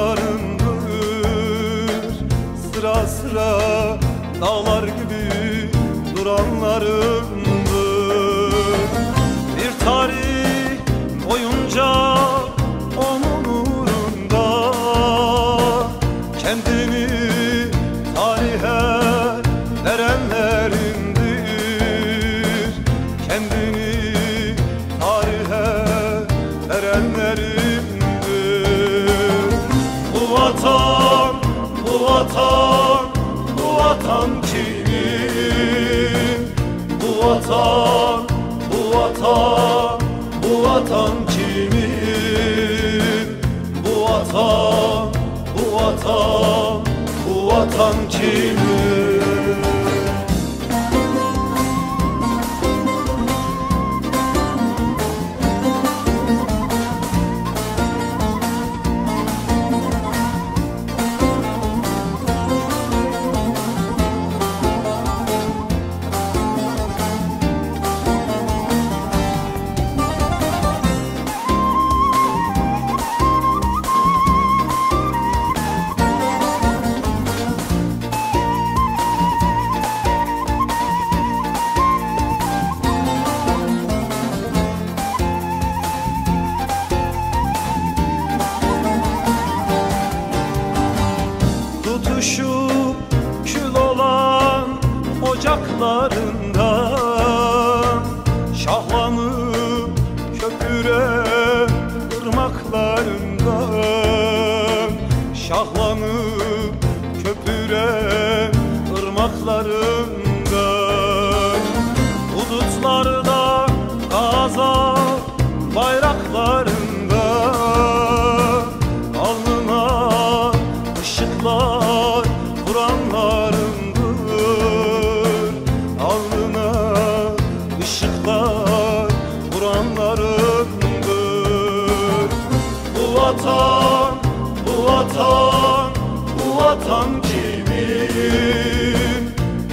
duranlarındır Sıra sıra dağlar gibi duranlarındır vatan kimin? Bu vatan, bu vatan, bu vatan kimin? Bu vatan, bu vatan, bu vatan kimin? Tutuşup kül olan ocaklarından Şahlanıp köpüren ırmaklarından Şahlanıp köpüren ırmaklarından Hudutlarda gaza bayraklarında Alnına ışıklar vuranlarındır Alnına ışıklar vuranlarındır Bu vatan, bu vatan, bu vatan kimin?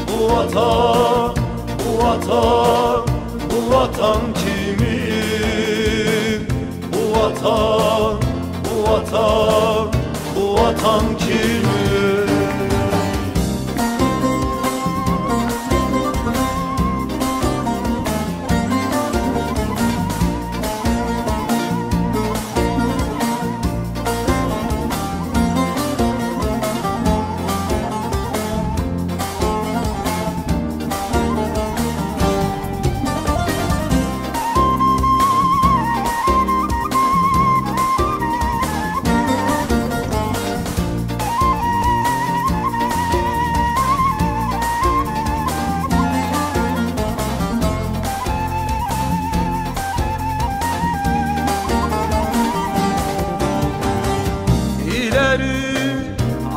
Bu vatan, bu vatan, bu vatan kimin? Bu vatan, bu vatan, bu vatan kimin?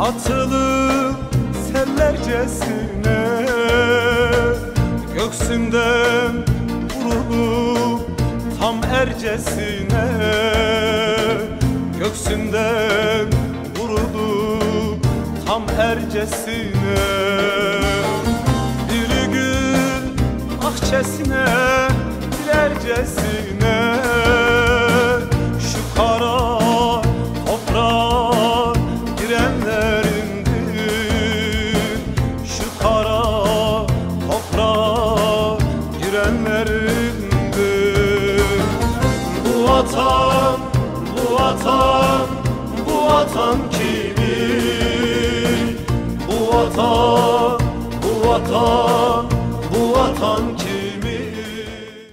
Atılıp sellercesine Göksünden vurulup tam ercesine Göksünden vurulup tam ercesine. Bir gün akçesine dilercesine Şu vatan kimin? Bu vatan, bu vatan, bu vatan kimin?